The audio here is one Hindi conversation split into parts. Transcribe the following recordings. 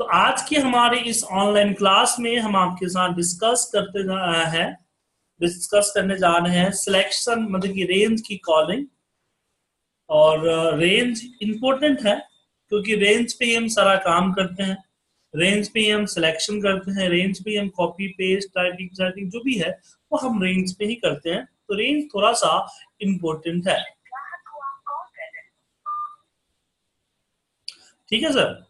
तो आज की हमारी इस ऑनलाइन क्लास में हम आपके साथ डिस्कस करते हैं डिस्कस करने जा रहे हैं सिलेक्शन मतलब की रेंज की कॉलिंग और रेंज इंपॉर्टेंट है, क्योंकि रेंज पे ही हम सारा काम करते हैं। रेंज पे ही हम सिलेक्शन करते हैं रेंज पे हम कॉपी पेस्ट टाइपिंग टाइपिंग जो भी है, वो हम रेंज पे ही करते हैं। तो रेंज थोड़ा सा इंपॉर्टेंट है। ठीक है सर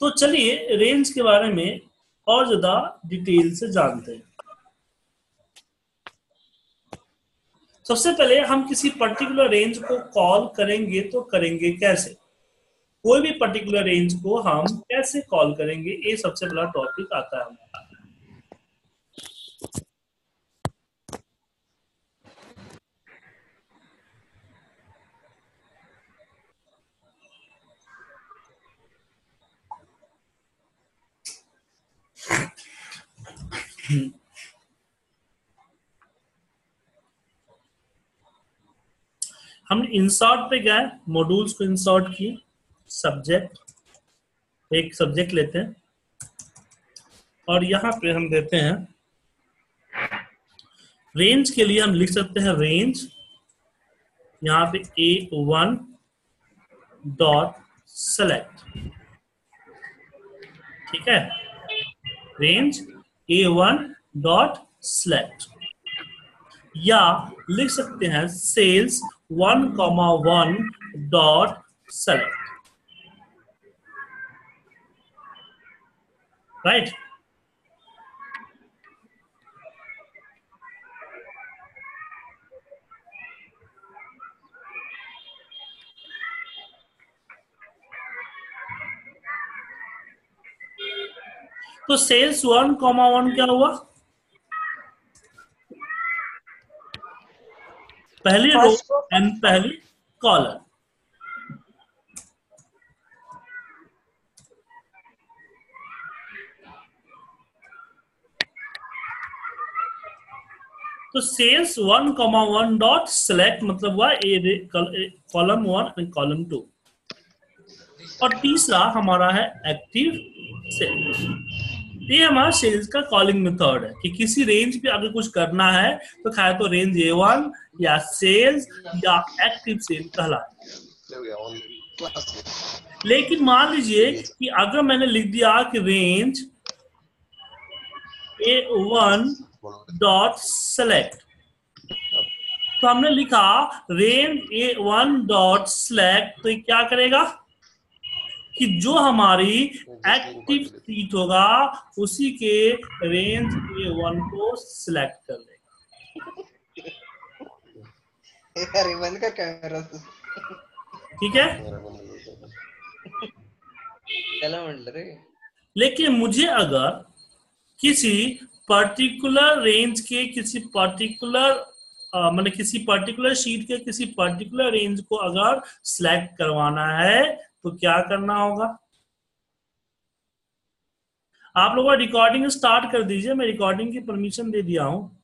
तो चलिए रेंज के बारे में और ज़्यादा डिटेल से जानते हैं। सबसे पहले हम किसी पर्टिकुलर रेंज को कॉल करेंगे तो करेंगे कैसे? कोई भी पर्टिकुलर रेंज को हम कैसे कॉल करेंगे, ये सबसे बड़ा टॉपिक आता है हमारा हमने इंसर्ट पे गए मॉड्यूल्स को इंसर्ट किए। सब्जेक्ट एक सब्जेक्ट लेते हैं। और यहाँ पे हम देते हैं। रेंज के लिए हम लिख सकते हैं रेंज यहाँ पे ए वन डॉट सेलेक्ट ठीक है? Range A one dot select या लिख सकते हैं cells one comma one dot select right तो सेल्स वन कॉमा वन क्या हुआ? पहली रो एंड पहली कॉलम तो cells one comma one dot select मतलब हुआ A column one and column two और तीसरा हमारा है एक्टिव सेल्स ये हमारा सेल्स का कॉलिंग मेथड है कि किसी रेंज पे अगर कुछ करना है तो खाए तो रेंज ए वन या सेल्स या एक्टिव सेल कहला लेकिन मान लीजिए कि अगर मैंने लिख दिया कि range A one dot select तो हमने लिखा range A one dot select तो क्या करेगा? कि जो हमारी एक्टिव सीट होगा उसी के रेंज ए वन को सिलेक्ट कर लेगा। ठीक है? लेकिन मुझे अगर किसी पर्टिकुलर रेंज के किसी पर्टिकुलर मतलब किसी पर्टिकुलर शीट के किसी पर्टिकुलर रेंज को अगर सिलेक्ट करवाना है तो क्या करना होगा? आप लोगों रिकॉर्डिंग स्टार्ट कर दीजिए, मैं रिकॉर्डिंग की परमिशन दे दिया हूँ।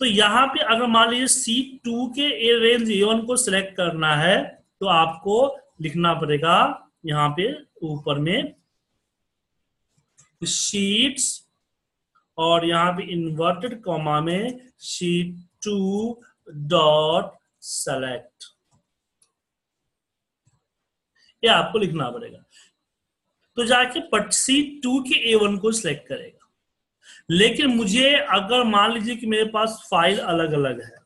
तो यहाँ पे अगर मान लीजिए सी टू के ए रेंज ए वन को सिलेक्ट करना है तो आपको लिखना पड़ेगा यहाँ पे ऊपर में शीट्स और यहाँ पे इन्वर्टेड कॉमा में शीट टू डॉट सेलेक्ट ये आपको लिखना पड़ेगा। तो जाके पट शीट टू के ए वन को सिलेक्ट करेगा। लेकिन मुझे अगर मान लीजिए कि मेरे पास फ़ाइल अलग अलग है,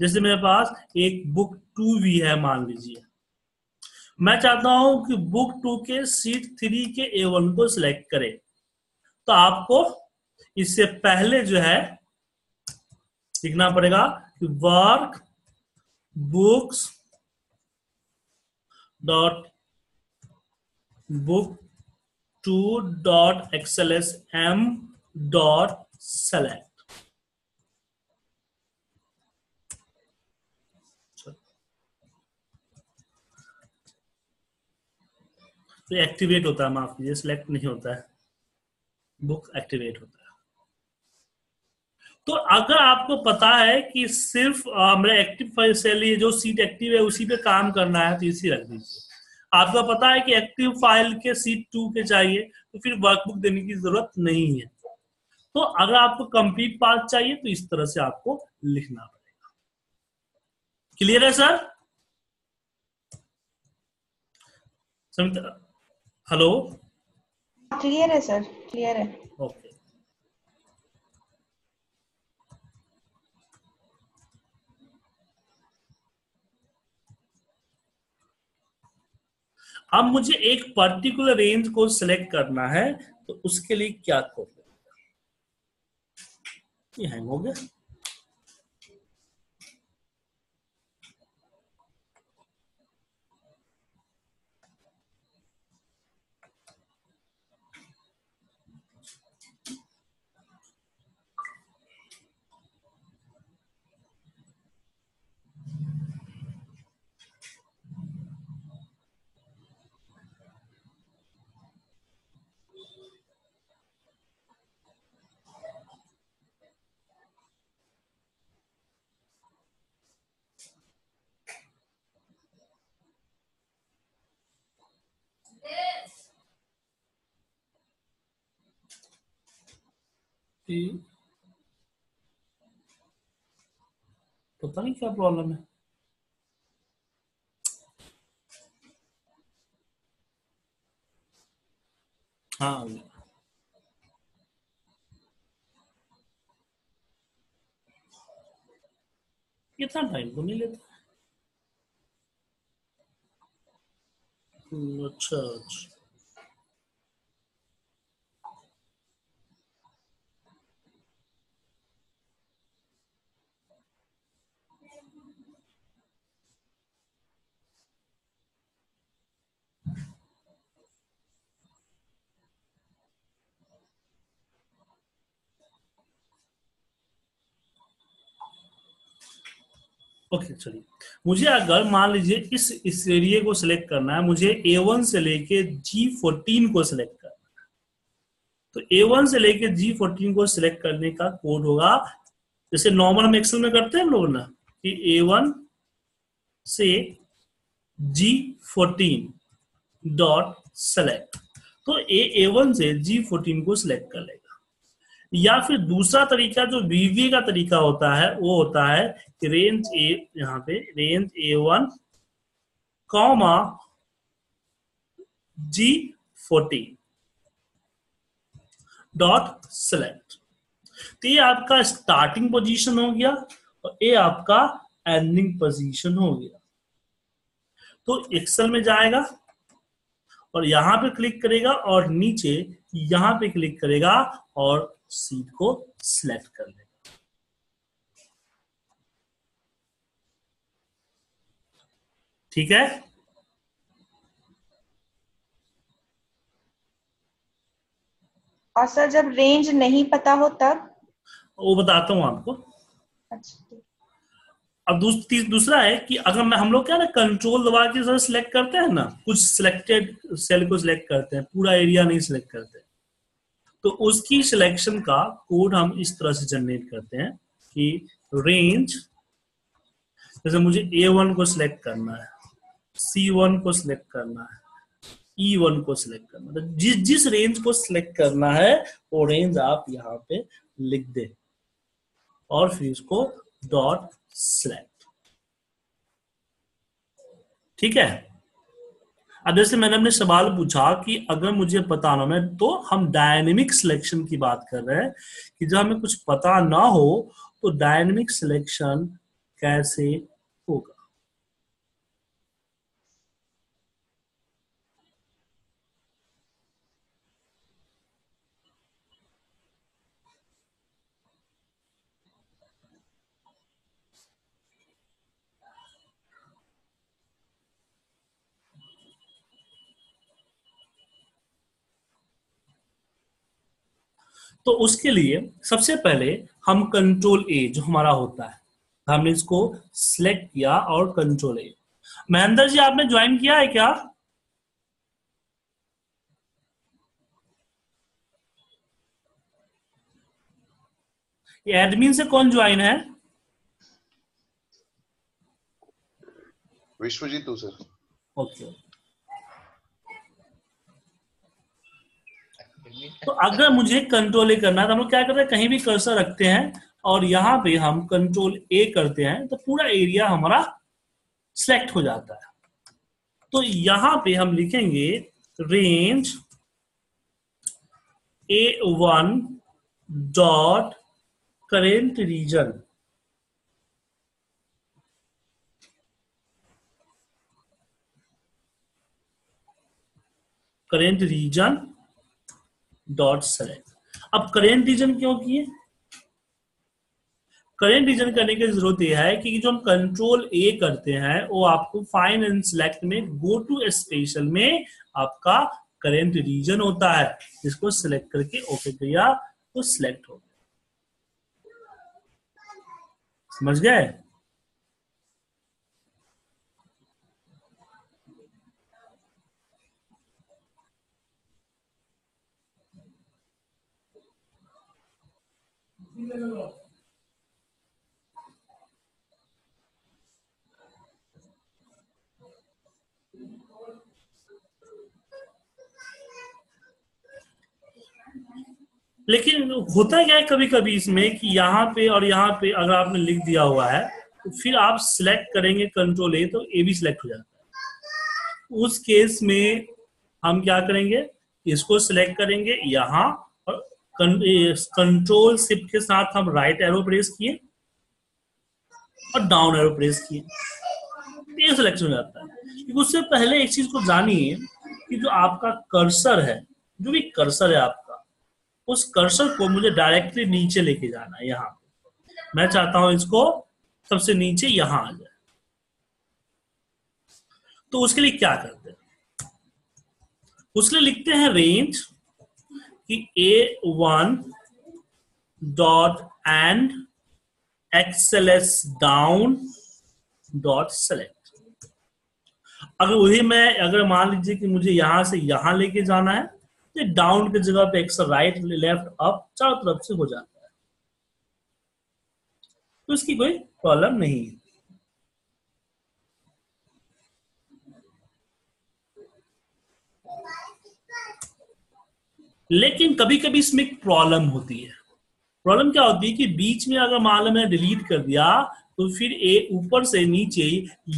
जैसे मेरे पास एक बुक टू भी है मान लीजिए। मैं चाहता हूँ कि बुक टू के सीट थ्री के ए वन को सिलेक्ट करें। तो आपको इससे पहले जो है लिखना पड़ेगा कि workbooks dot book two dot XLS M dot select तो एक्टिवेट होता है, माफ़ कीजिए सिलेक्ट नहीं होता है। बुक एक्टिवेट होता है। तो अगर आपको पता है कि सिर्फ़ मेरा एक्टिव फ़ाइल सेल ये जो सीट एक्टिव है, उसी पे काम करना है तो इसी रख दीजिए। आपको पता है कि एक्टिव फ़ाइल के सीट टू के चाहिए तो फिर वर्कबुक देने की ज़रूरत नहीं है। तो अगर आपको कंप्लीट पाथ चाहिए तो इस तरह से आपको लिखना पड़ेगा। क्लियर है सर हेलो? क्लियर है सर क्लियर है. ओके अब मुझे एक पर्टिकुलर रेंज को सिलेक्ट करना है तो उसके लिए क्या कोड ये हैंग हो गया। पता नहीं क्या प्रॉब्लम है हाँ कितना टाइम तो नहीं लेता हम्म, अच्छा अच्छा ओके चलिए। मुझे अगर मान लीजिए इस इस एरिए को सिलेक्ट करना है, मुझे ए वन से लेके जी फोर्टीन को सिलेक्ट करना है। तो ए वन से लेके जी फोर्टीन को सिलेक्ट करने का कोड होगा। जैसे नॉर्मल हम एक्सेल में करते हैं लोग ना, कि ए वन से जी फोर्टीन डॉट सेलेक्ट तो ए वन से जी फोर्टीन को सिलेक्ट कर लेगा या फिर दूसरा तरीका जो वीवीए का तरीका होता है, वो होता है कि रेंज ए यहाँ पे range A one comma G fourteen dot select तो ये आपका स्टार्टिंग पोजीशन हो गया और ये आपका एंडिंग पोजीशन हो गया। तो एक्सेल में जाएगा और यहाँ पे क्लिक करेगा और नीचे यहाँ पे क्लिक करेगा और सीट को सिलेक्ट कर लेगा ठीक है? और सर जब रेंज नहीं पता हो तब? वो बताता हूँ आपको। अच्छा अब दूस, दूसरा है कि अगर मैं हम लोग क्या ना कंट्रोल दबा के सर सिलेक्ट करते हैं ना कुछ सिलेक्टेड सेल को सिलेक्ट करते हैं पूरा एरिया नहीं सिलेक्ट करते। तो उसकी सिलेक्शन का कोड हम इस तरह से जनरेट करते हैं कि रेंज जैसे मुझे ए वन को सिलेक्ट करना है सी वन को सिलेक्ट करना है ई e वन को सिलेक्ट करना है। तो जिस जिस रेंज को सिलेक्ट करना है, वो रेंज आप यहाँ पे लिख दे और फिर इसको डॉट सिलेक्ट ठीक है? अब जैसे मैंने अपने सवाल पूछा कि अगर मुझे पता ना मैं तो हम डायनेमिक सिलेक्शन की बात कर रहे हैं कि जब हमें कुछ पता ना हो तो डायनेमिक सिलेक्शन कैसे होगा? तो उसके लिए सबसे पहले हम कंट्रोल ए जो हमारा होता है हमने इसको सिलेक्ट किया और कंट्रोल ए महेंद्र जी आपने ज्वाइन किया है क्या? एडमिन से कौन ज्वाइन है? Vishwajit sir okay okay. तो अगर मुझे कंट्रोल ए करना है तो हम लोग क्या करते हैं, कहीं भी कर्सर रखते हैं और यहाँ पे हम कंट्रोल ए करते हैं तो पूरा एरिया हमारा सिलेक्ट हो जाता है। तो यहाँ पे हम लिखेंगे range A one dot current region current region dot select अब करेंट रीजन क्यों किए? करेंट रीजन करने की ज़रूरत यह है कि जो हम कंट्रोल ए करते हैं, वो आपको फाइन एंड सिलेक्ट में गो टू स्पेशल में आपका करेंट रीजन होता है। जिसको सिलेक्ट करके ओके किया तो सिलेक्ट हो गया। समझ गए? लेकिन होता क्या है कभी कभी इसमें कि यहाँ पे और यहाँ पे अगर आपने लिख दिया हुआ है तो फिर आप सिलेक्ट करेंगे कंट्रोल ए तो ए भी सिलेक्ट हो जाता है। उस केस में हम क्या करेंगे? इसको सिलेक्ट करेंगे, यहाँ कंट्रोल शिफ्ट के साथ हम राइट एरो प्रेस किए और डाउन एरो प्रेस किए। ये सिलेक्शन हो जाता है। क्योंकि उससे पहले एक चीज़ को जानिए कि जो आपका कर्सर है, जो भी कर्सर है आपका, उस कर्सर को मुझे डायरेक्टली नीचे लेके जाना है, यहाँ मैं चाहता हूँ इसको सबसे नीचे यहाँ आ जाए। तो उसके लिए क्या करते हैं? उसके लिए लिखते हैं रेंज कि A one dot end XLS down dot select अगर वही मैं, अगर मान लीजिए कि मुझे यहाँ से यहाँ लेके जाना है तो डाउन की जगह पे एक्स राइट लेफ़्ट अप चारों तरफ़ से हो जाता है। तो इसकी कोई प्रॉब्लम नहीं है। लेकिन कभी कभी इसमें एक प्रॉब्लम होती है। प्रॉब्लम क्या होती है कि बीच में अगर मान लो मैंने डिलीट कर दिया तो फिर ए ऊपर से नीचे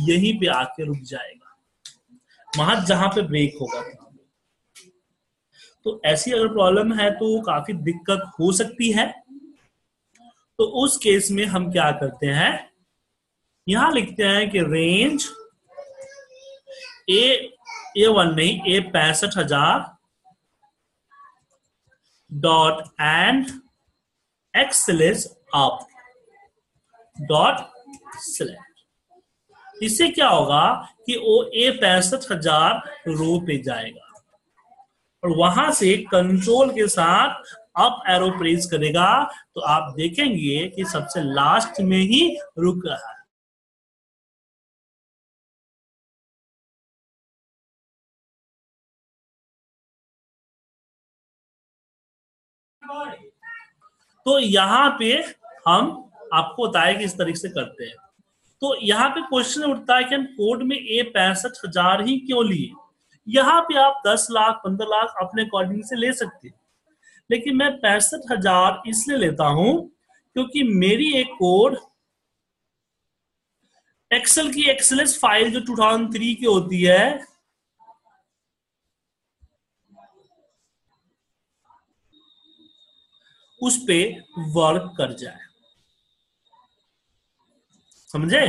यहीं पे आके रुक जाएगा। वहाँ जहाँ पे ब्रेक होगा। तो ऐसी अगर प्रॉब्लम है तो काफ़ी दिक्कत हो सकती है। तो उस केस में हम क्या करते हैं, यहाँ लिखते हैं कि रेंज ए ए वन नहीं, ए पैंसठ हज़ार dot end XLS up dot select इससे क्या होगा कि वो ए पैंसठ हज़ार रो पे जाएगा। और वहाँ से कंट्रोल के साथ अप एरो प्रेस करेगा। तो आप देखेंगे कि सबसे लास्ट में ही रुक रहा है। तो यहाँ पे हम आपको बताए कि इस तरीके से करते हैं। तो यहाँ पे क्वेश्चन उठता है कि हम कोड में ए पैंसठ हज़ार ही क्यों लिए? यहाँ पे आप दस लाख, पंद्रह लाख अपने अकॉर्डिंग से ले सकते हैं। लेकिन मैं पैंसठ हज़ार इसलिए लेता हूँ क्योंकि मेरी एक कोड एक्सेल की एक्सेलेंस फ़ाइल जो 2003 की होती है उस पे वर्क कर जाए। समझे?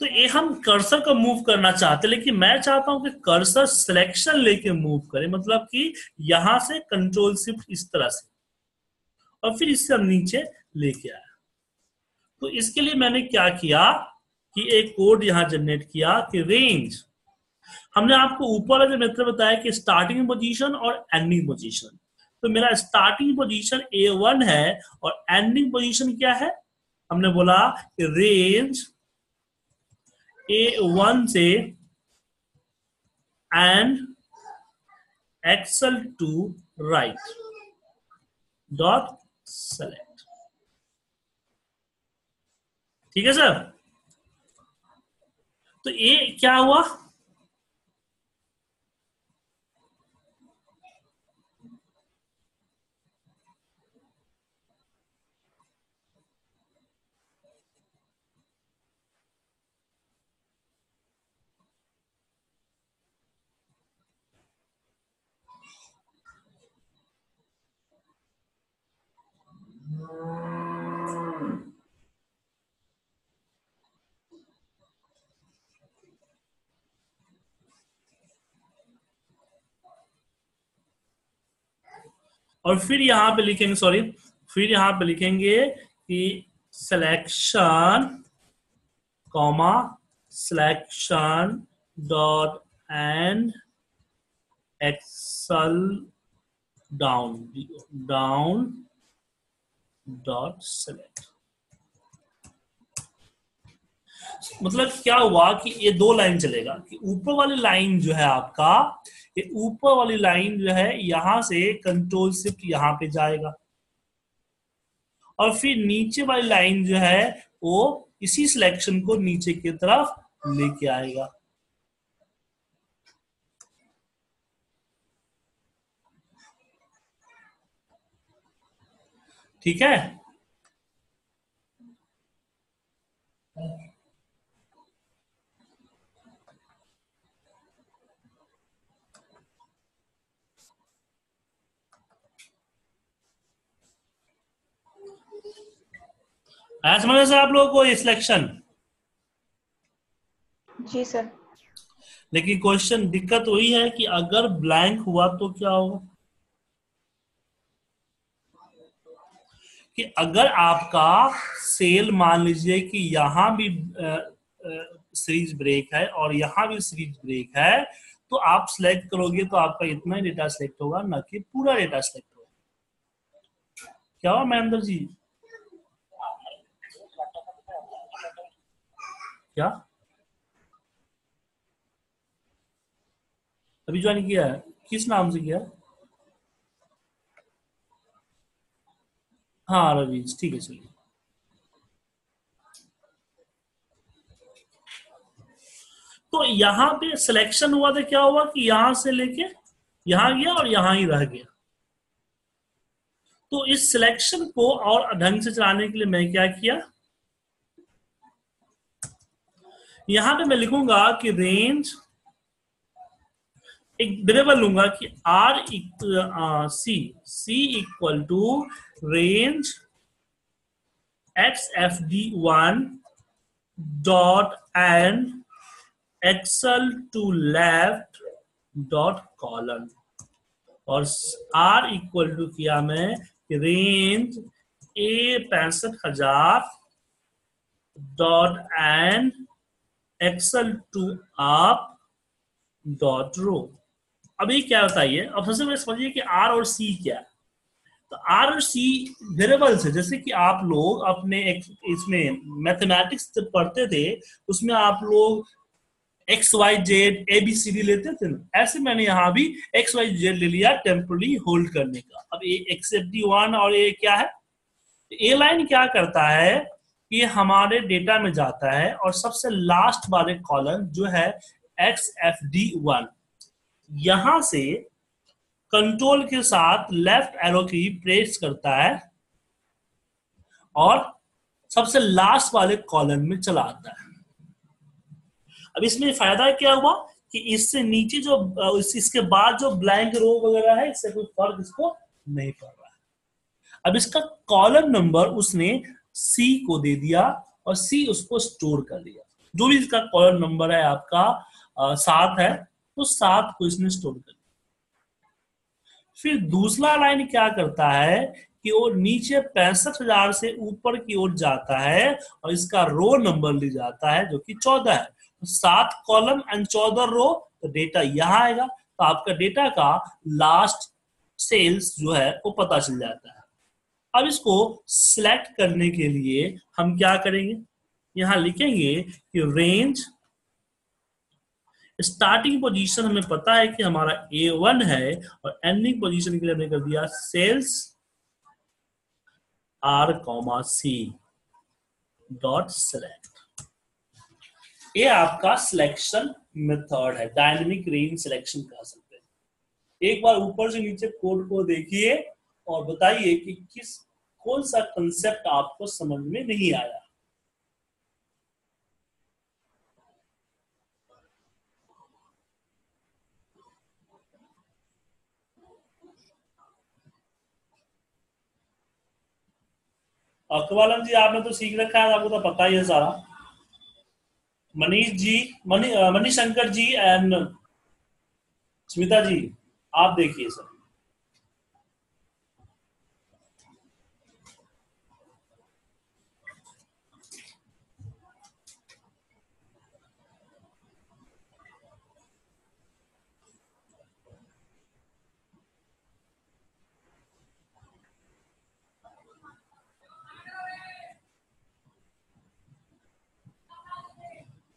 तो ये हम कर्सर को मूव करना चाहते लेकिन मैं चाहता हूँ कि कर्सर सिलेक्शन लेके मूव करे। मतलब कि यहाँ से कंट्रोल शिफ्ट इस तरह से। और फिर इससे हम नीचे लेके आया तो इसके लिए मैंने क्या किया कि एक कोड यहाँ जनरेट किया कि रेंज हमने आपको ऊपर जो मेथड बताया कि स्टार्टिंग पोजीशन और एंडिंग पोजीशन तो मेरा स्टार्टिंग पोजीशन ए वन है और एंडिंग पोजीशन क्या है? हमने बोला कि रेंज ए वन से end XL to right dot select ठीक है सर? तो ये क्या हुआ? और फिर यहाँ पे लिखेंगे सॉरी फिर यहाँ पे लिखेंगे कि selection comma selection dot end XL down down dot select मतलब क्या हुआ कि ये दो लाइन चलेगा कि ऊपर वाली लाइन जो है आपका, ये ऊपर वाली लाइन जो है यहाँ से कंट्रोल शिफ्ट यहाँ पे जाएगा। और फिर नीचे वाली लाइन जो है वो इसी सिलेक्शन को नीचे की तरफ़ लेके आएगा। ठीक है? आया समझ सर आप लोगों को ये सिलेक्शन जी सर लेकिन क्वेश्चन दिक्कत वही है कि अगर ब्लैंक हुआ तो क्या होगा? कि अगर आपका सेल मान लीजिए कि यहाँ भी सीरीज़ ब्रेक है और यहाँ भी सीरीज़ ब्रेक है तो आप सिलेक्ट करोगे तो आपका इतना ही डेटा सिलेक्ट होगा ना कि पूरा डेटा सिलेक्ट होगा। क्या हुआ महेंद्र जी? क्या? अभी ज्वाइन किया है। किस नाम से किया? हाँ रवि ठीक है, चलिए। तो यहाँ पे सिलेक्शन हुआ तो क्या हुआ कि यहाँ से लेके यहाँ गया और यहाँ ही रह गया। तो इस सिलेक्शन को और ढंग से चलाने के लिए मैं क्या किया? यहाँ पे मैं लिखूँगा कि रेंज एक वेरिएबल लूँगा कि R C C equal to range X F D one dot end xl to left dot colon और आर इक्वल टू किया मैं रेंज ए पैंसठ हज़ार dot end xl to up dot row अभी क्या बताइए? अब सबसे पहले समझिए कि आर और सी क्या तो आर और सी वेरिएबल्स है जैसे कि आप लोग अपने इसमें मैथमेटिक्स पढ़ते थे, उसमें आप लोग X Y Z A B C D लेते थे ना? ऐसे मैंने यहाँ भी एक्स वाई जेड ले लिया टेम्परली होल्ड करने का। अब ए एक्सेप्ट वन और ए क्या है? ए लाइन क्या करता है? ये हमारे डेटा में जाता है और सबसे लास्ट वाले कॉलम जो है एक्स एफ़ डी वन यहाँ से कंट्रोल के साथ लेफ़्ट एरो की प्रेस करता है और सबसे लास्ट वाले कॉलम में चला आता है। अब इसमें फ़ायदा क्या हुआ कि इससे नीचे जो इस, इसके बाद जो ब्लैंक रो वगैरह है इससे कोई फ़र्क इसको नहीं पड़ रहा है। अब इसका कॉलम नंबर उसने सी को दे दिया और सी उसको स्टोर कर लिया जो भी इसका कॉलम नंबर है, आपका सात है तो सात को इसने स्टोर कर लिया फिर दूसरा लाइन क्या करता है कि वो नीचे पैंसठ हज़ार से ऊपर की ओर जाता है और इसका रो नंबर ले जाता है, जो कि चौदह है। तो सात कॉलम एंड चौदह रो तो डेटा यहाँ आएगा। तो आपका डेटा का लास्ट सेल्स जो है, वो पता चल जाता है। अब इसको सिलेक्ट करने के लिए हम क्या करेंगे? यहाँ लिखेंगे कि रेंज स्टार्टिंग पोजीशन हमें पता है कि हमारा ए वन है और एंडिंग पोजीशन के लिए हमने कर दिया cells R comma C dot select ये आपका सिलेक्शन मेथड है डायनेमिक रेंज सिलेक्शन कह सकते हैं। एक बार ऊपर से नीचे कोड को देखिए। और बताइए कि किस, कौन सा कंसेप्ट आपको समझ में नहीं आया? अकबालन जी, आपने तो सीख रखा है, आपको तो पता ही है सारा। मनीष जी, मनी मनीष शंकर जी एंड स्मिता जी, आप देखिए सर।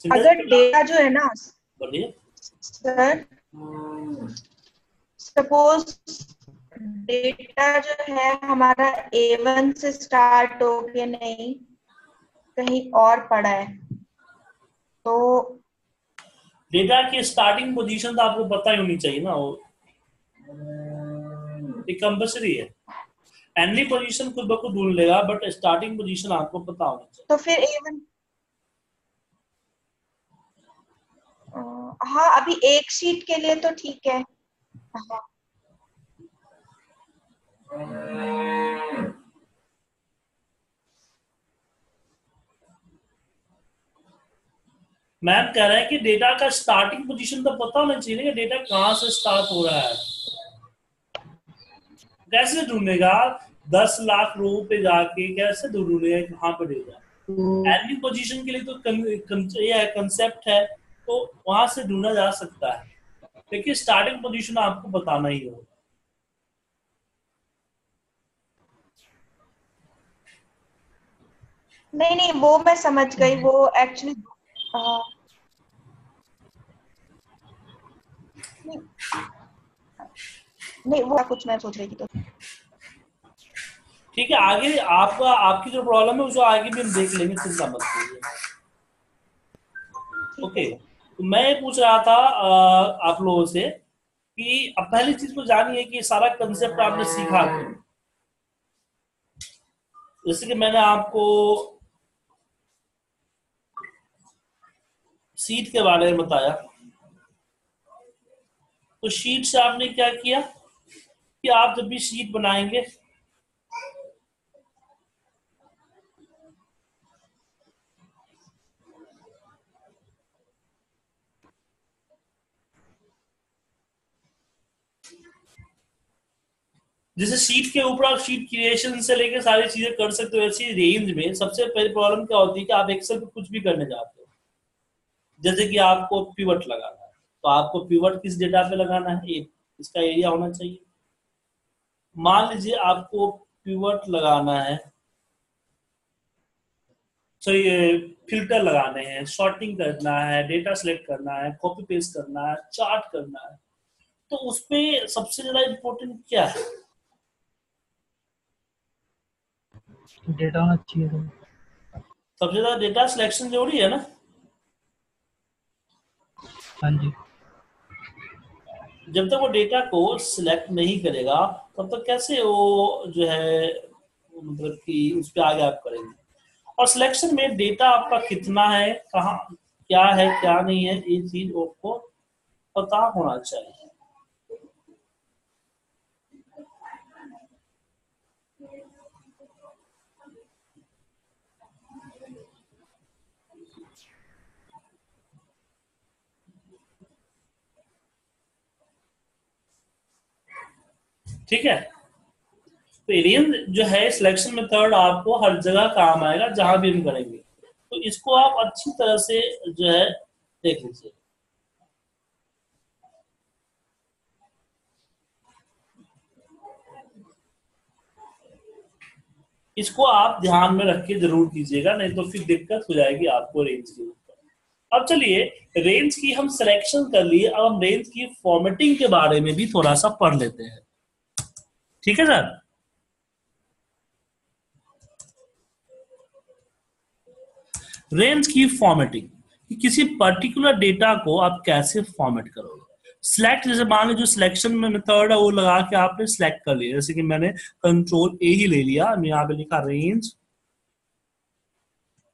अगर डेटा जो है ना सर सपोज़ डेटा जो है हमारा ए वन से स्टार्ट हो के नहीं कहीं और पड़ा है तो डेटा की स्टार्टिंग पोजीशन तो आपको पता ही होनी चाहिए ना वो कंपल्सरी है। एंडिंग पोजीशन खुद ब खुद ढूंढ लेगा बट स्टार्टिंग पोजीशन आपको पता होनी चाहिए। तो फिर ए वन हाँ अभी एक शीट के लिए तो ठीक है। हाँ मैम कह रहे हैं कि डेटा का स्टार्टिंग पोजीशन तो पता होना चाहिए कि डेटा कहाँ से स्टार्ट हो रहा है। कैसे ढूंढेगा? दस लाख रो पे जाके कैसे ढूंढेगा? कहाँ पर डेटा एंडिंग पोजीशन के लिए तो ये है कंसेप्ट है। तो वहाँ से ढूंढा जा सकता है। लेकिन स्टार्टिंग पोजीशन आपको बताना ही होगा। नहीं नहीं वो मैं समझ गई वो एक्चुअली नहीं नहीं वो कुछ मैं सोच रही थी तो। ठीक है आगे आपका आपकी जो प्रॉब्लम है उसको आगे भी हम देख लेंगे चिंता मत कीजिए ओके तो मैं पूछ रहा था आप लोगों से कि अब पहली चीज़ तो जानिए कि सारा कंसेप्ट आपने सीखा क्यों जैसे कि मैंने आपको सीट के बारे में बताया। तो शीट से आपने क्या किया कि आप जब भी शीट बनाएँगे जैसे शीट के ऊपर आप शीट क्रिएशन से लेकर सारी चीज़ें कर सकते हो ऐसी रेंज में। सबसे पहले प्रॉब्लम क्या होती है कि आप एक्सेल पे कुछ भी करने जाते हो। जैसे कि आपको पिवट लगाना है। तो आपको पिवट किस डेटा पे लगाना है? इसका एरिया होना चाहिए। मान लीजिए आपको पिवट लगाना है। सॉरी फ़िल्टर लगाने हैं शॉर्टिंग करना है डेटा सेलेक्ट करना है कॉपी पेस्ट करना है चार्ट करना है। तो उसपे सबसे ज़्यादा इम्पोर्टेंट क्या है? डेटा होना चाहिए सबसे ज़्यादा डेटा सिलेक्शन ज़रूरी है ना? हाँ जी। जब तक वो डेटा को सिलेक्ट नहीं करेगा तब तक कैसे वो जो है मतलब कि उस पर आगे आप करेंगे? और सिलेक्शन में डेटा आपका कितना है कहाँ क्या है क्या नहीं है ये चीज़ आपको पता होना चाहिए। ठीक है? तो एलियन जो है सिलेक्शन मेथड आपको हर जगह काम आएगा, जहाँ भी हम करेंगे। तो इसको आप अच्छी तरह से जो है, देख लीजिए। इसको आप ध्यान में रख के ज़रूर कीजिएगा, नहीं तो फिर दिक्कत हो जाएगी आपको रेंज के ऊपर। अब चलिए रेंज की हम सिलेक्शन कर लिए, अब हम रेंज की फॉर्मेटिंग के बारे में भी थोड़ा सा पढ़ लेते हैं। ठीक है सर? रेंज की फॉर्मेटिंग कि किसी पर्टिकुलर डेटा को आप कैसे फॉर्मेट करोगे? सिलेक्ट जैसे मान लो जो सिलेक्शन में मेथड है, वो लगा के आपने सिलेक्ट कर लिया। जैसे कि मैंने कंट्रोल ए ही ले लिया। यहाँ पे लिखा range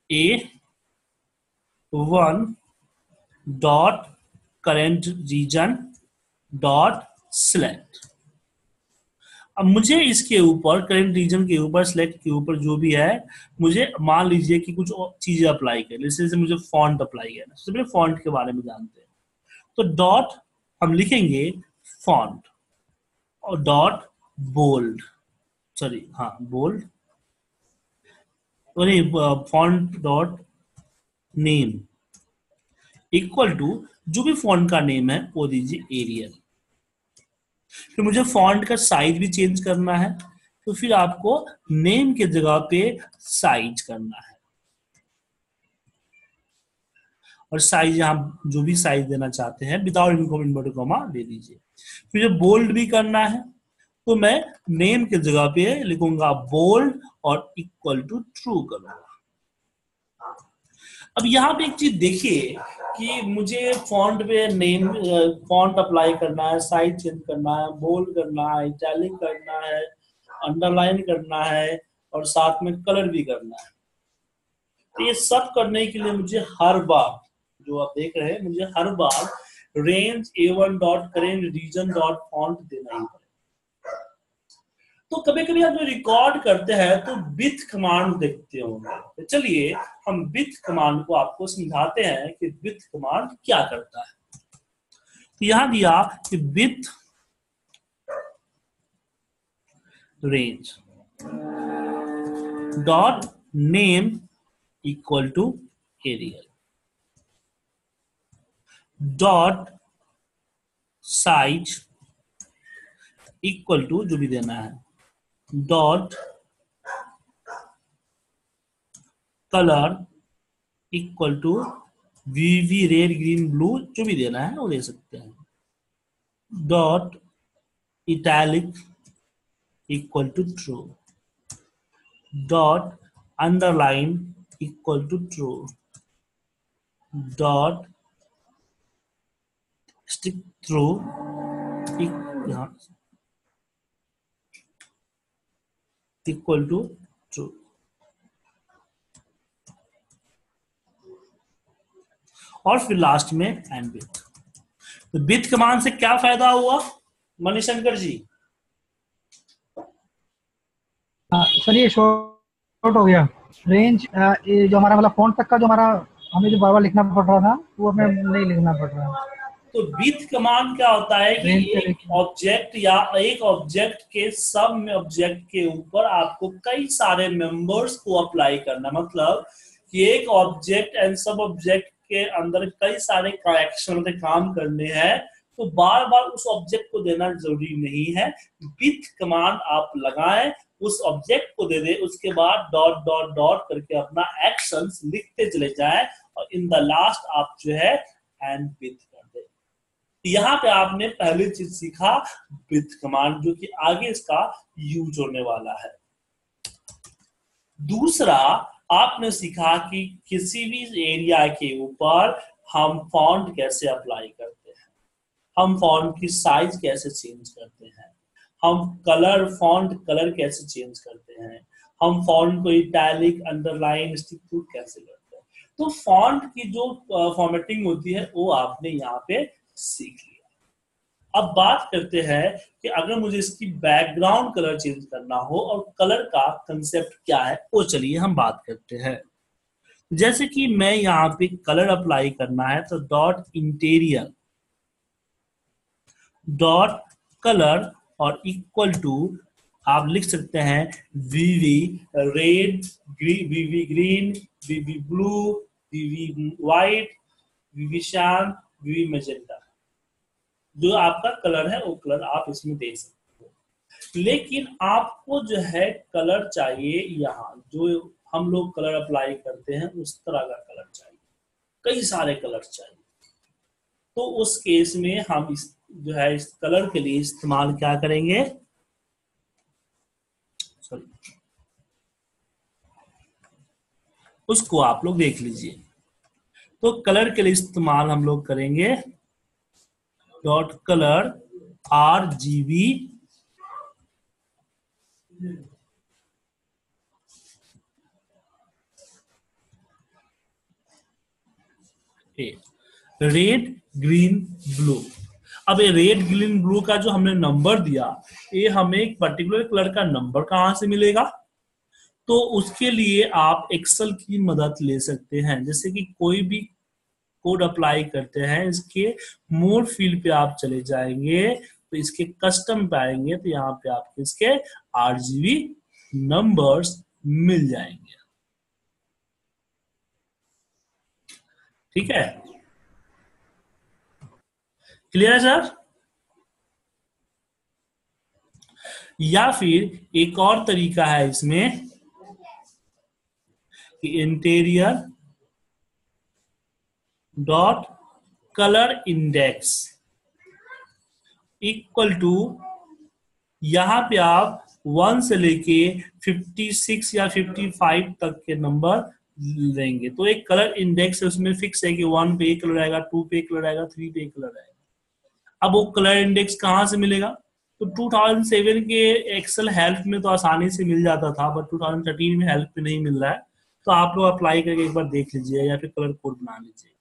A one dot current region dot select अब मुझे इसके ऊपर करेंट रीजन के ऊपर सिलेक्ट के ऊपर जो भी है, मुझे मान लीजिए कि कुछ चीज़ें अप्लाई कर। जैसे मुझे फॉन्ट अप्लाई करना सबसे पहले फॉन्ट के बारे में जानते हैं। तो डॉट हम लिखेंगे फॉन्ट और डॉट बोल्ड सॉरी हाँ bold font dot name equal to जो भी फॉन्ट का नेम है, वो दीजिए एरियल फिर मुझे फॉन्ट का साइज़ भी चेंज करना है तो फिर आपको नेम के जगह पे साइज़ करना है। और साइज़ यहाँ जो भी साइज़ देना चाहते हैं विदाउट इन्वर्टर कॉमा दे दीजिए। फिर जब बोल्ड भी करना है तो मैं नेम के जगह पे लिखूँगा बोल्ड और इक्वल टू ट्रू करूँगा। अब यहाँ पे एक चीज़ देखिए कि मुझे फॉन्ट पे नेम फॉन्ट अप्लाई करना है साइज़ चेंज करना है बोल्ड करना है इटैलिक करना है अंडरलाइन करना है और साथ में कलर भी करना है। तो ये सब करने के लिए मुझे हर बार, जो आप देख रहे हैं, मुझे हर बार range A one dot current region dot font देना ही पड़ेगा। तो कभी कभी आप जो रिकॉर्ड करते हैं तो बिथ कमांड देखते होंगे तो चलिए, हम बिथ कमांड को आपको समझाते हैं कि बिथ कमांड क्या करता है। तो यहाँ दिया कि with range dot name equal to Arial dot size equal to जो भी देना है। Dot colour equal to VB red green blue जो भी देना है वो दे सकते हैं। Dot italic equal to true dot underline equal to true dot stick through equal to true और फिर लास्ट में एंड बिथ तो बिथ कमान से क्या फ़ायदा हुआ? मणिशंकर जी। सर ये शॉर्ट हो गया। रेंज ये जो हमारा मतलब फ़ोन तक का जो हमारा हमें जो बार बार लिखना पड़ रहा था वो हमें नहीं लिखना पड़ रहा। तो विथ कमांड क्या होता है कि एक ऑब्जेक्ट या एक ऑब्जेक्ट के सब में ऑब्जेक्ट के ऊपर आपको कई सारे मेंबर्स को अप्लाई करना। मतलब कि एक ऑब्जेक्ट एंड सब ऑब्जेक्ट के अंदर कई सारे करेक्शन काम करने हैं तो बार बार उस ऑब्जेक्ट को देना ज़रूरी नहीं है। विथ कमांड आप लगाएँ उस ऑब्जेक्ट को दे दे उसके बाद डॉट डॉट डॉट करके अपना एक्शन लिखते चले जाए और इन द लास्ट आप जो है एंड विथ यहाँ पे आपने पहली चीज़ सीखा विथ कमांड, जो कि आगे इसका यूज़ होने वाला है। दूसरा, आपने सीखा कि किसी भी एरिया के ऊपर हम फॉन्ट कैसे अप्लाई करते हैं, हम फॉन्ट की साइज़ कैसे चेंज करते हैं, हम कलर, फॉन्ट कलर कैसे चेंज करते हैं, हम फॉन्ट को इटैलिक अंडरलाइन स्टिक कैसे करते हैं। तो फॉन्ट की जो फॉर्मेटिंग होती है, वो आपने यहाँ पे सीख लिया। अब बात करते हैं कि अगर मुझे इसकी बैकग्राउंड कलर चेंज करना हो और कलर का कंसेप्ट क्या है, वो चलिए हम बात करते हैं। जैसे कि मैं यहाँ पे कलर अप्लाई करना है तो डॉट इंटीरियर डॉट कलर और इक्वल टू आप लिख सकते हैं VB red VB green VB blue VB white VB cyan VB magenta जो आपका कलर है, वो कलर आप इसमें दे सकते हो। लेकिन आपको जो है कलर चाहिए यहाँ, जो हम लोग कलर अप्लाई करते हैं, उस तरह का कलर चाहिए। कई सारे कलर चाहिए। तो उस केस में हम इस, जो है इस कलर के लिए इस्तेमाल क्या करेंगे? सॉरी उसको आप लोग देख लीजिए। तो कलर के लिए इस्तेमाल हम लोग करेंगे dot colour R G B red green blue अब ये रेड ग्रीन ब्लू का जो हमने नंबर दिया, ये हमें एक पर्टिकुलर कलर का नंबर कहाँ से मिलेगा? तो उसके लिए आप एक्सेल की मदद ले सकते हैं। जैसे कि कोई भी कोड अप्लाई करते हैं, इसके मोर फ़ील्ड पे आप चले जाएँगे तो इसके कस्टम पे आएँगे तो यहाँ पे आपको इसके आरजीबी नंबर्स मिल जाएँगे। ठीक है? क्लियर है सर या फिर एक और तरीका है इसमें कि interior dot colour index equal to यहाँ पे आप वन से लेके 56 या 55 तक के नंबर लेंगे। तो एक कलर इंडेक्स है, उसमें फिक्स है कि वन पे एक कलर आएगा टू पे एक कलर आएगा थ्री पे एक कलर आएगा। अब वो कलर इंडेक्स कहाँ से मिलेगा? तो 2007 के एक्सेल हेल्प में तो आसानी से मिल जाता था बट 2013 में हेल्प में नहीं मिल रहा है। तो आप लोग अप्लाई करके एक बार देख लीजिए या फिर कलर कोड बना लीजिए।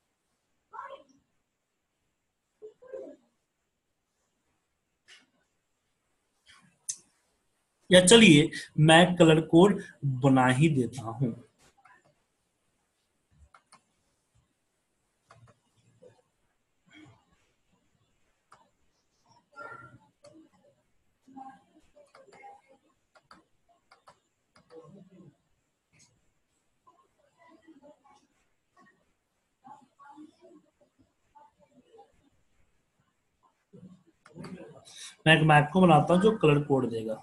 या चलिए, मैं कलर कोड बना ही देता हूँ। मैं एक मैप को बनाता हूँ जो कलर कोड देगा।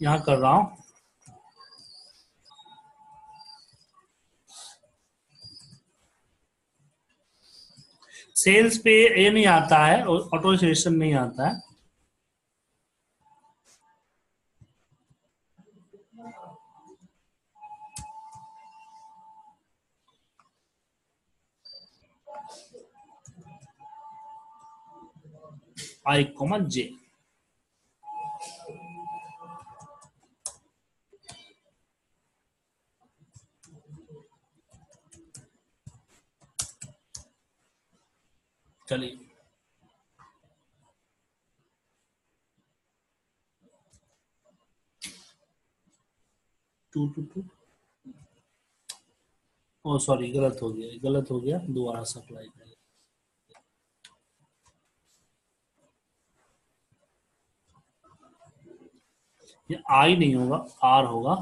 यहाँ कर रहा हूँ। सेल्स पे ये नहीं आता है ऑटो सेशन नहीं आता है। आई कॉमा जे चलिए। Two two two. ओ सॉरी गलत हो गया, गलत हो गया। दोबारा सप्लाई करें। ये आई नहीं होगा आर होगा।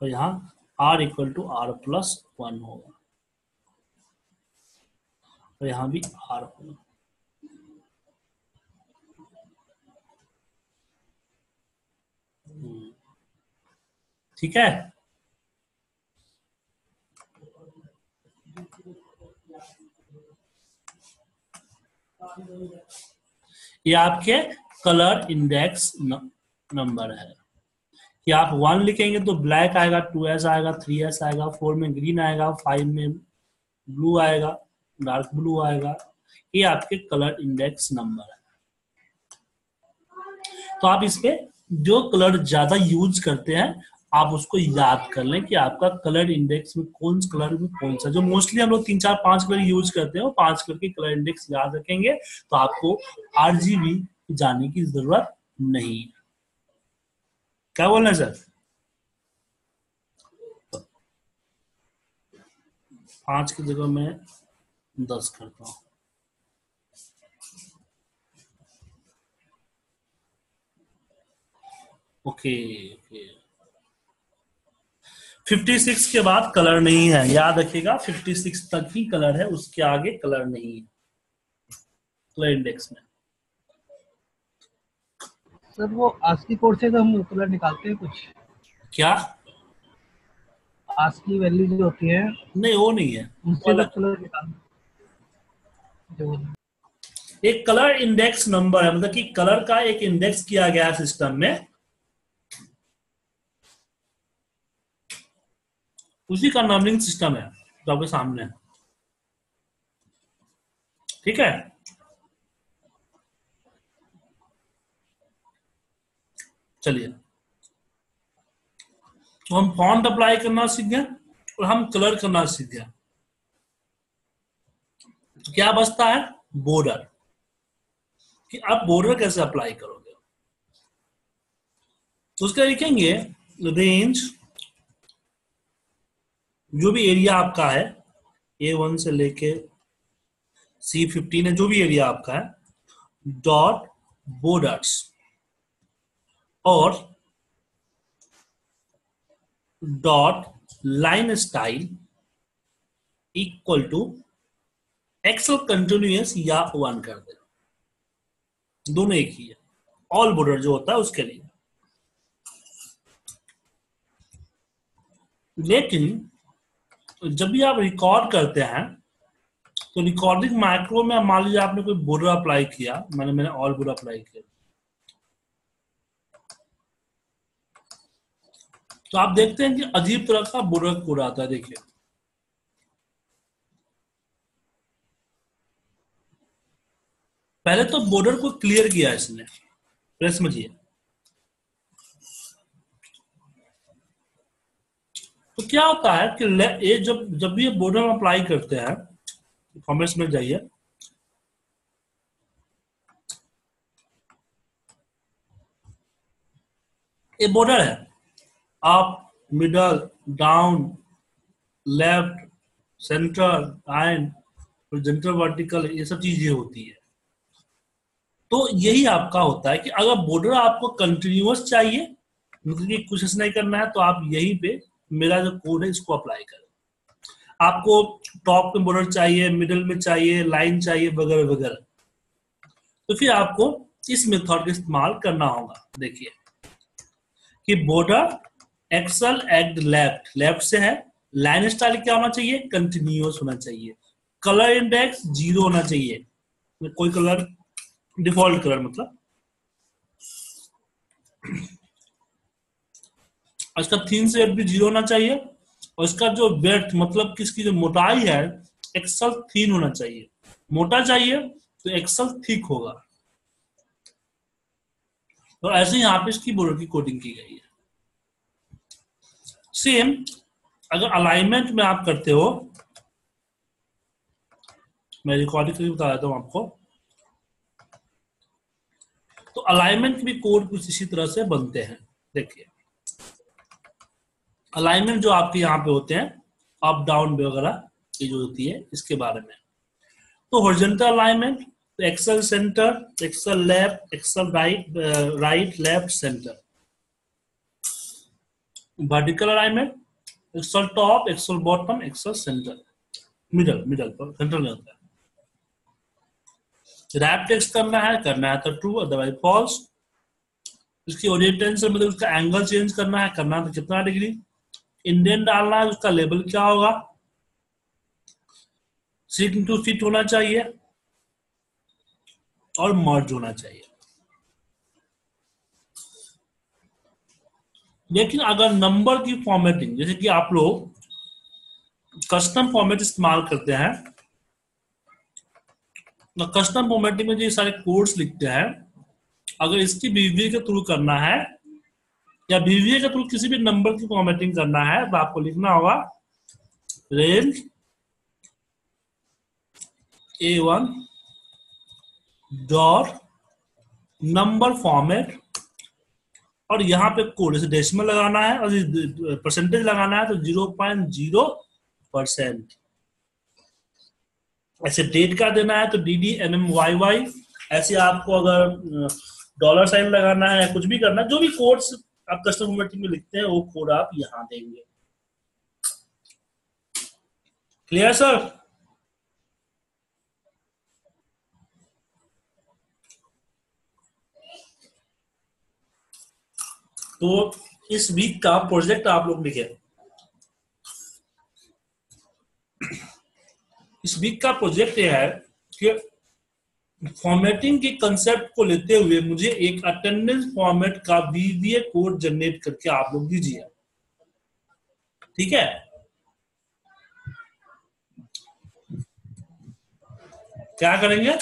और यहाँ R equal to R plus one होगा। और यहाँ भी आर होगा। हम्म। ठीक है? ये आपके कलर इंडेक्स नंबर है। कि आप वन लिखेंगे तो ब्लैक आएगा टू एस आएगा थ्री एस आएगा फोर में ग्रीन आएगा फाइव में ब्लू आएगा। डार्क ब्लू आएगा। ये आपके कलर इंडेक्स नंबर है। तो आप इसमें जो कलर ज़्यादा यूज़ करते हैं, आप उसको याद कर लें कि आपका कलर इंडेक्स में कौन सा कलर में कौन सा। जो मोस्टली हम लोग तीन, चार, पाँच कलर यूज़ करते हैं, वो पाँच कलर के कलर इंडेक्स याद रखेंगे तो आपको आरजीबी जाने की ज़रूरत नहीं क्या बोलना सर? पाँच की जगह मैं दस करता हूँ। Okay okay. 56 के बाद कलर नहीं है याद रखिएगा 56 तक ही कलर है उसके आगे कलर नहीं है। कलर इंडेक्स में। सर वो आस्की कोड से तो हम कलर निकालते हैं कुछ। क्या? आस्की वैल्यू जो होती है नहीं वो नहीं है। उससे कलर निकालते एक कलर इंडेक्स नंबर है मतलब कि कलर का एक इंडेक्स किया गया है सिस्टम में। उसी का नंबरिंग सिस्टम है, जो आपके सामने ठीक है? चलिए। तो हम फॉन्ट अप्लाई करना सीख गए और हम कलर करना सीख गए। क्या बचता है? बॉर्डर कि आप बॉर्डर कैसे अप्लाई करोगे? तो उसका लिखेंगे रेंज जो भी एरिया आपका है ए वन से लेके सी फिफ्टीन है, जो भी एरिया आपका है डॉट बॉर्डर्स और dot line style equal to xl continuous या वन कर दे दोनों एक ही है। ऑल बॉर्डर जो होता है, उसके लिए। लेकिन, जब भी आप रिकॉर्ड करते हैं तो रिकॉर्डिंग माइक्रो में मान लीजिए आपने कोई बॉर्डर अप्लाई किया, मैंने मैंने ऑल बॉर्डर अप्लाई किया। तो आप देखते हैं कि अजीब तरह का बॉर्डर कोड आता है, देखिए। पहले तो बॉर्डर को क्लियर किया इसने। प्रेस समझिए तो क्या होता है कि ये जब जब भी ये बॉर्डर अप्लाई करते हैं कॉमेंट्स में जाइए। ये बॉर्डर है। Up middle down left centre line centre vertical ये सब चीज़ें होती है। तो यही आपका होता है कि अगर बॉर्डर आपको कंटिन्यूस चाहिए मतलब कि कुछ नहीं करना है तो आप यहीं पे मेरा जो कोड है, इसको अप्लाई करें। आपको टॉप में बॉर्डर चाहिए मिडिल में चाहिए लाइन चाहिए, वगैरह वगैरह। तो फिर आपको इस मेथड का इस्तेमाल करना होगा। देखिए, कि border xl edge left left से है। लाइन स्टाइल क्या होना चाहिए कंटिन्यूस होना चाहिए। कलर इंडेक्स ज़ीरो होना चाहिए। कोई कलर डिफ़ॉल्ट कलर मतलब। इसका थीन से भी ज़ीरो होना चाहिए। और इसका जो वेट मतलब किसकी जो मोटाई है एक्सल थीन होना चाहिए। मोटा चाहिए तो एक्सल थिक होगा। तो ऐसे यहाँ पे इसकी बोर्डर की कोडिंग की गई है। सेम अगर अलाइनमेंट में आप करते हो, मैं रिकॉर्डिंग बता देता हूँ आपको। तो अलाइनमेंट भी कोड कुछ इसी तरह से बनते हैं। देखिए अलाइनमेंट जो आपके यहाँ पे होते हैं अप डाउन वगैरह, ये जो होती है, इसके बारे में। तो horizontal alignment xl centre xl left xl right right left centre vertical alignment xl top xl bottom xl centre middle middle पर सेंटर में होता है। रैप टेक्स्ट करना है करना है तो ट्रू अदरवाइज़ फॉल्स इसकी ओरिएंटेशन मतलब उसका एंगल चेंज करना है करना है तो कितना डिग्री इंडियन डालना है, उसका लेवल क्या होगा? सीट इंटू सीट होना चाहिए और मर्ज होना चाहिए। लेकिन अगर नंबर की फॉर्मेटिंग जैसे कि आप लोग कस्टम फॉर्मेट इस्तेमाल करते हैं कस्टम फॉर्मेटिंग में जो सारे कोड्स लिखते हैं, अगर इसकी बीवीए के थ्रू करना है, या बीवीए के थ्रू किसी भी नंबर की फॉर्मेटिंग करना है तो आपको लिखना होगा range A one dot number format और यहाँ पे कोड जैसे डेसिमल लगाना है, और परसेंटेज लगाना है तो ज़ीरो पॉइंट ज़ीरो परसेंट ऐसे डेट का देना है तो D D M M Y Y ऐसे आपको अगर डॉलर साइन लगाना है कुछ भी करना है, जो भी कोड्स आप कस्टमर में लिखते हैं, वो कोड आप यहाँ देंगे। क्लियर सर तो इस वीक का प्रोजेक्ट आप लोग लिखे। इस वीक का प्रोजेक्ट यह है कि फॉर्मेटिंग के कंसेप्ट को लेते हुए मुझे एक अटेंडेंस फॉर्मेट का वीवीए कोड जनरेट करके आप लोग दीजिए। ठीक है? क्या करेंगे?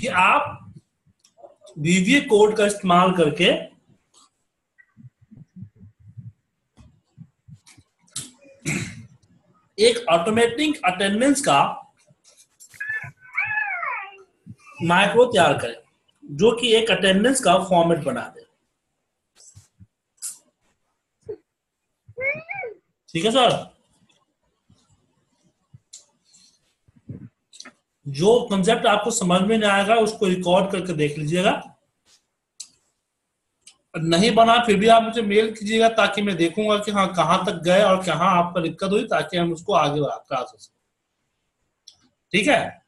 कि आप वीवीए कोड का इस्तेमाल करके एक ऑटोमेटिक अटेंडेंस का माइक्रो तैयार करें, जो कि एक अटेंडेंस का फॉर्मेट बना दे। ठीक है सर? जो कंसेप्ट आपको समझ में नहीं आएगा, उसको रिकॉर्ड करके देख लीजिएगा। नहीं बना, फिर भी आप मुझे मेल कीजिएगा ताकि मैं देखूँगा कि हाँ कहाँ तक गए और कहाँ आपका दिक्कत हुई, ताकि हम उसको आगे बढ़ा सकें। ठीक है?